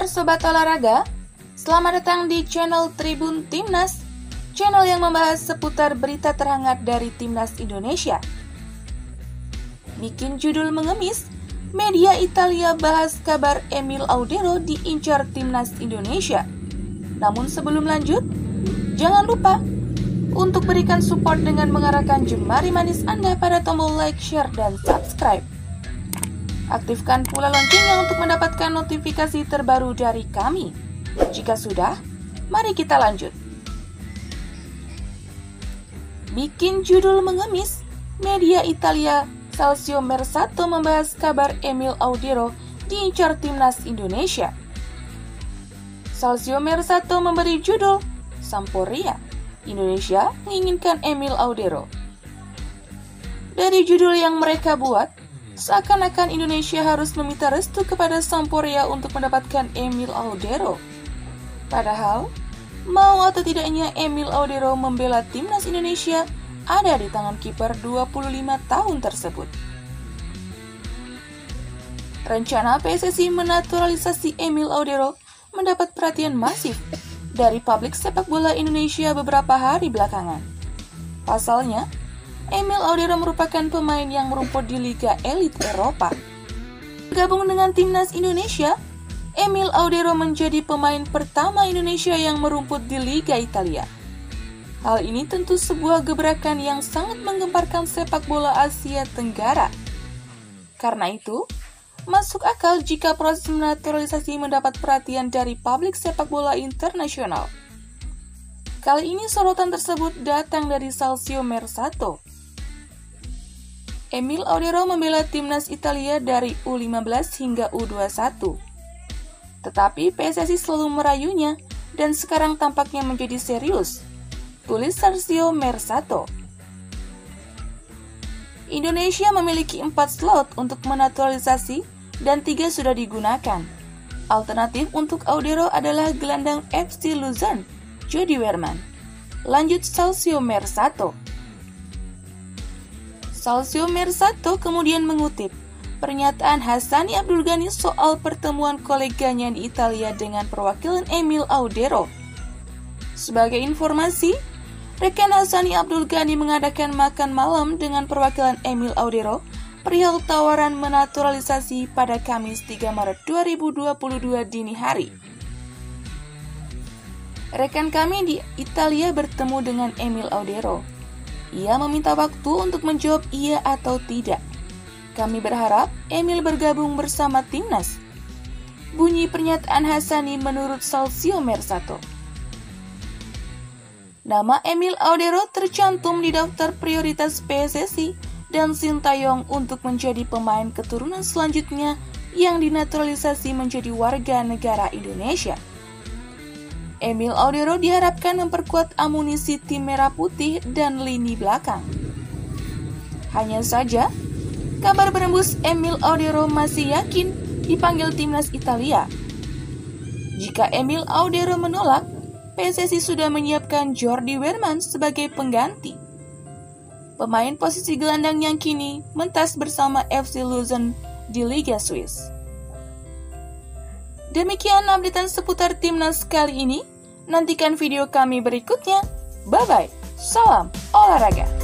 kabar Sobat Olahraga? Selamat datang di channel Tribun Timnas, channel yang membahas seputar berita terhangat dari Timnas Indonesia. Bikin judul mengemis, media Italia bahas kabar Emil Audero diincar Timnas Indonesia. Namun sebelum lanjut, jangan lupa untuk berikan support dengan mengarahkan jemari manis Anda pada tombol like, share, dan subscribe. Aktifkan pula loncengnya untuk mendapatkan notifikasi terbaru dari kami. Jika sudah, mari kita lanjut. Bikin judul mengemis, media Italia Calcio Mersato membahas kabar Emil Audero diincar timnas Indonesia. Calcio Mersato memberi judul Samporia, Indonesia menginginkan Emil Audero. Dari judul yang mereka buat, seakan-akan Indonesia harus meminta restu kepada Sampdoria untuk mendapatkan Emil Audero. Padahal, mau atau tidaknya Emil Audero membela timnas Indonesia ada di tangan kiper 25 tahun tersebut. Rencana PSSI menaturalisasi Emil Audero mendapat perhatian masif dari publik sepak bola Indonesia beberapa hari belakangan. Pasalnya, Emil Audero merupakan pemain yang merumput di Liga Elit Eropa. Gabung dengan timnas Indonesia, Emil Audero menjadi pemain pertama Indonesia yang merumput di Liga Italia. Hal ini tentu sebuah gebrakan yang sangat menggemparkan sepak bola Asia Tenggara. Karena itu, masuk akal jika proses naturalisasi mendapat perhatian dari publik sepak bola internasional. Kali ini sorotan tersebut datang dari Salsio Mersato, Emil Audero membela timnas Italia dari U15 hingga U21. Tetapi PSSI selalu merayunya dan sekarang tampaknya menjadi serius. Tulis Sergio Mersato. Indonesia memiliki empat slot untuk menaturalisasi dan tiga sudah digunakan. Alternatif untuk Audero adalah gelandang FC Luzern, Jody Werman. Lanjut Salsio Mersato. Salsio Mersato kemudian mengutip pernyataan Hasani Abdul Ghani soal pertemuan koleganya di Italia dengan perwakilan Emil Audero. Sebagai informasi, rekan Hasani Abdul Ghani mengadakan makan malam dengan perwakilan Emil Audero perihal tawaran menaturalisasi pada Kamis 3 Maret 2022 dini hari. Rekan kami di Italia bertemu dengan Emil Audero ia meminta waktu untuk menjawab iya atau tidak. Kami berharap Emil bergabung bersama timnas. Bunyi pernyataan Hasani menurut Salsio Mersato. Nama Emil Audero tercantum di daftar prioritas PSSI dan Sintayong untuk menjadi pemain keturunan selanjutnya yang dinaturalisasi menjadi warga negara Indonesia. Emil Audero diharapkan memperkuat amunisi tim merah putih dan lini belakang. Hanya saja, kabar berembus Emil Audero masih yakin dipanggil timnas Italia. Jika Emil Audero menolak, PSSI sudah menyiapkan Jordi Werman sebagai pengganti. Pemain posisi gelandang yang kini mentas bersama FC Luzern di Liga Swiss. Demikian updatean seputar timnas kali ini. Nantikan video kami berikutnya. Bye bye. Salam olahraga.